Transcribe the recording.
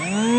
Ah.